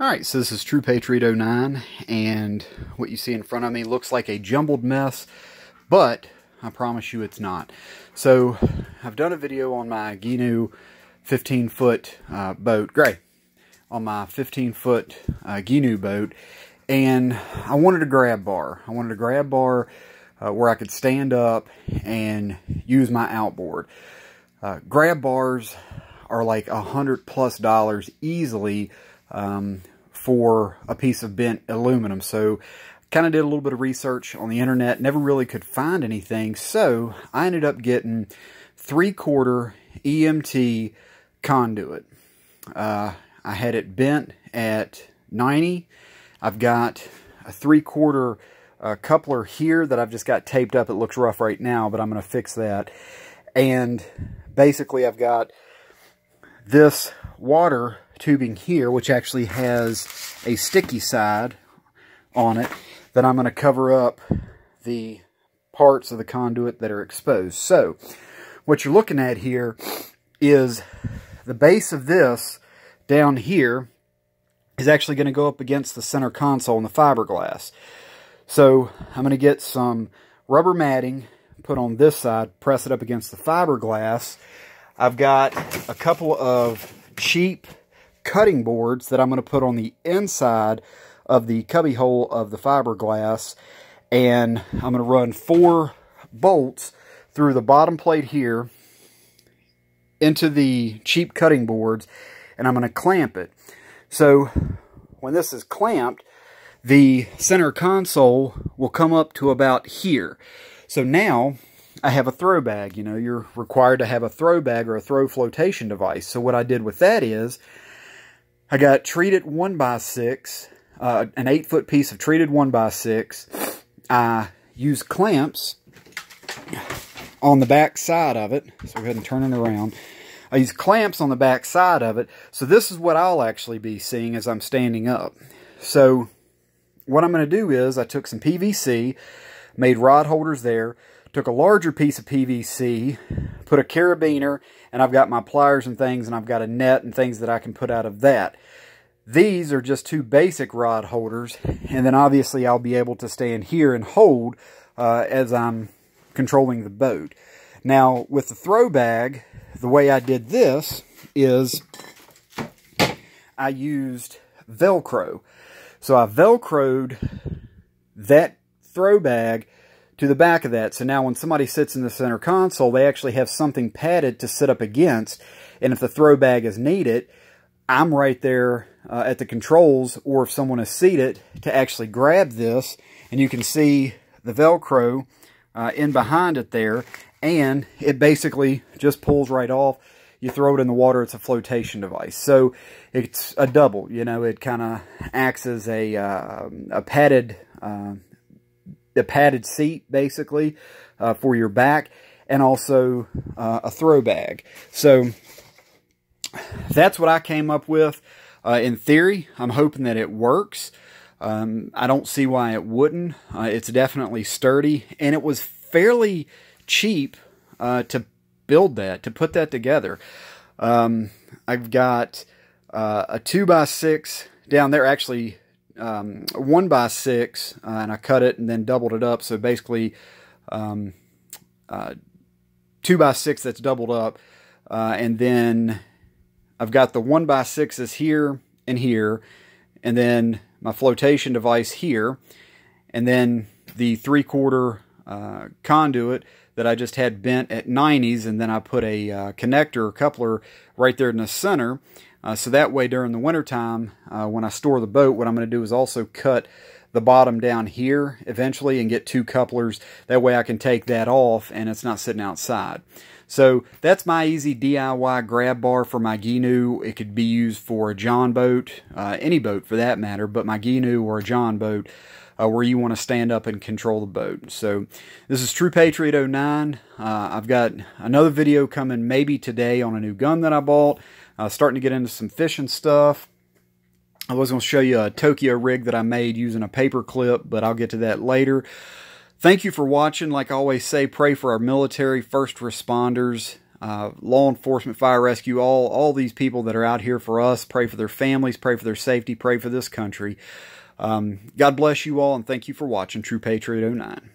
Alright, so this is True Patriot 09, and what you see in front of me looks like a jumbled mess, but I promise you it's not. So, I've done a video on my Gheenoe 15-foot uh, boat, Gray, on my 15-foot uh, Gheenoe boat, and I wanted a grab bar. I wanted a grab bar uh, where I could stand up and use my outboard. Uh, grab bars are like a hundred plus dollars easily um, for a piece of bent aluminum. So kind of did a little bit of research on the internet, never really could find anything. So I ended up getting three quarter EMT conduit. Uh, I had it bent at 90. I've got a three quarter uh, coupler here that I've just got taped up. It looks rough right now, but I'm going to fix that. And basically I've got this water tubing here, which actually has a sticky side on it, that I'm going to cover up the parts of the conduit that are exposed. So, what you're looking at here is the base of this down here is actually going to go up against the center console and the fiberglass. So, I'm going to get some rubber matting put on this side, press it up against the fiberglass. I've got a couple of cheap cutting boards that I'm going to put on the inside of the cubby hole of the fiberglass. And I'm going to run four bolts through the bottom plate here into the cheap cutting boards. And I'm going to clamp it. So when this is clamped, the center console will come up to about here. So now I have a throw bag. You know, you're required to have a throw bag or a throw flotation device. So what I did with that is I got treated 1 by 6 uh, an 8-foot piece of treated 1 by 6 I used clamps on the back side of it. So go ahead and turn it around. I use clamps on the back side of it. So this is what I'll actually be seeing as I'm standing up. So what I'm going to do is I took some PVC, made rod holders there, took a larger piece of PVC, put a carabiner, and I've got my pliers and things, and I've got a net and things that I can put out of that. These are just two basic rod holders, and then obviously I'll be able to stand here and hold uh, as I'm controlling the boat. Now, with the throw bag, the way I did this is I used Velcro. So I Velcroed that throw bag to the back of that. So now when somebody sits in the center console, they actually have something padded to sit up against. And if the throw bag is needed, I'm right there uh, at the controls, or if someone is seated, to actually grab this. And you can see the Velcro uh, in behind it there. And it basically just pulls right off. You throw it in the water, it's a flotation device. So it's a double, you know, it kind of acts as a, uh, a padded uh, the padded seat, basically, uh, for your back, and also uh, a throw bag. So that's what I came up with. Uh, in theory, I'm hoping that it works. Um, I don't see why it wouldn't. Uh, it's definitely sturdy, and it was fairly cheap uh, to build that, to put that together. Um, I've got uh, a 2x6 down there, actually um, one by six, uh, and I cut it and then doubled it up. So basically, um, uh, two by six that's doubled up, uh, and then I've got the one by sixes here and here, and then my flotation device here, and then the three quarter uh, conduit that I just had bent at 90s, and then I put a uh, connector or coupler right there in the center. Uh, so that way during the wintertime, uh, when I store the boat, what I'm going to do is also cut the bottom down here eventually and get two couplers. That way I can take that off and it's not sitting outside. So that's my easy DIY grab bar for my Gheenoe. It could be used for a John boat, uh, any boat for that matter, but my Gheenoe or a John boat uh, where you want to stand up and control the boat. So this is True Patriot 09. Uh, I've got another video coming maybe today on a new gun that I bought. Uh, starting to get into some fishing stuff. I was going to show you a Tokyo rig that I made using a paper clip, but I'll get to that later. Thank you for watching. Like I always say, pray for our military, first responders, uh, law enforcement, fire rescue, all all these people that are out here for us. Pray for their families, pray for their safety, pray for this country. Um, God bless you all, and thank you for watching True Patriot 09.